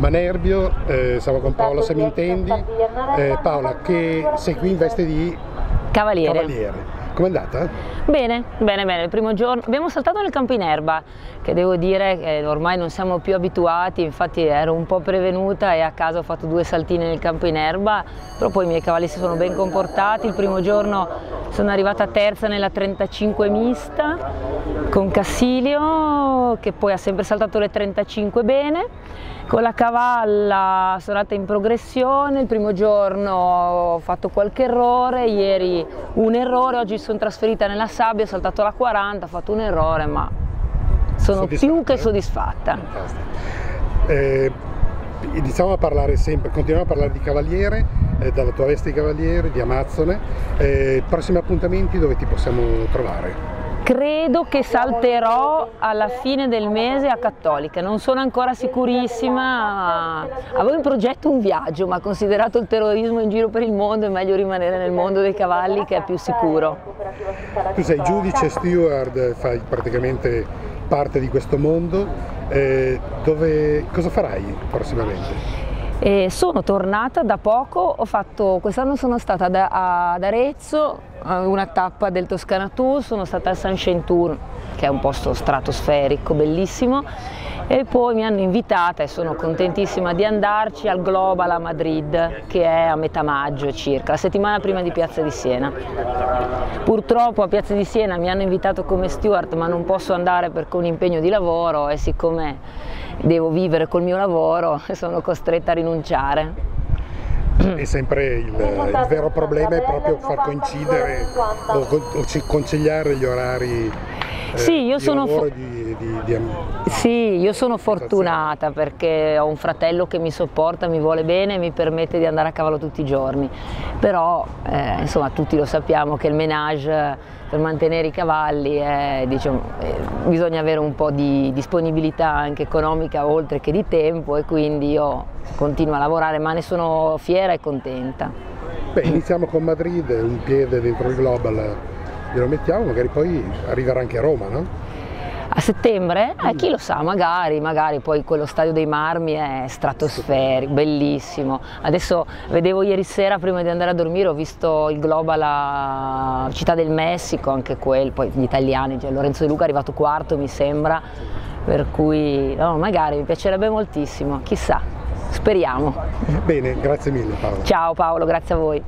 Serbio, eh, siamo con Paola Semintendi. Eh, Paola, che sei qui in veste di Cavaliere. cavaliere. Com'è andata? Bene, bene, bene. Il primo giorno abbiamo saltato nel campo in erba, che devo dire che ormai non siamo più abituati, infatti ero un po' prevenuta e a casa ho fatto due saltini nel campo in erba, però poi i miei cavalli si sono ben comportati. Il primo giorno sono arrivata terza nella 35 mista con Cassilio, che poi ha sempre saltato le 35 bene. Con la cavalla sono andata in progressione, il primo giorno ho fatto qualche errore, ieri un errore, oggi sono trasferita nella sabbia, ho saltato la 40, ho fatto un errore, ma sono più che soddisfatta. Fantastico. Eh, iniziamo a parlare sempre, continuiamo a parlare di cavaliere, eh, dalla tua veste di cavaliere, di Amazzone. Eh, prossimi appuntamenti dove ti possiamo trovare? Credo che salterò alla fine del mese a Cattolica, non sono ancora sicurissima, avevo in progetto un viaggio, ma considerato il terrorismo in giro per il mondo è meglio rimanere nel mondo dei cavalli che è più sicuro. Tu sei giudice, steward, fai praticamente parte di questo mondo, eh, dove, cosa farai prossimamente? E sono tornata da poco, fatto, quest'anno sono stata ad, ad Arezzo, una tappa del Toscana Tour, sono stata al Sunshine Tour, che è un posto stratosferico, bellissimo, e poi mi hanno invitata e sono contentissima di andarci al Global a Madrid, che è a metà maggio circa, la settimana prima di Piazza di Siena. Purtroppo a Piazza di Siena mi hanno invitato come steward, ma non posso andare perché ho un impegno di lavoro e siccome devo vivere col mio lavoro e sono costretta a rinunciare. E sempre il, il, vero problema è proprio far coincidere o, o conciliare gli orari sì, io sono di, di, di, sì, io sono fortunata perché ho un fratello che mi sopporta, mi vuole bene e mi permette di andare a cavallo tutti i giorni, però eh, insomma tutti lo sappiamo che il menage per mantenere i cavalli è, diciamo, eh, bisogna avere un po' di disponibilità anche economica oltre che di tempo e quindi io continuo a lavorare ma ne sono fiera e contenta. Beh, iniziamo con Madrid, un piede dentro il Global glielo mettiamo, magari poi arriverà anche a Roma, no? A settembre? Eh, chi lo sa, magari, magari poi quello stadio dei marmi è stratosferico, bellissimo. Adesso vedevo ieri sera prima di andare a dormire, ho visto il Global a Città del Messico, anche quel, poi gli italiani, cioè Lorenzo De Luca è arrivato quarto mi sembra, per cui no, magari mi piacerebbe moltissimo, chissà, speriamo. Bene, grazie mille Paolo. Ciao Paolo, grazie a voi.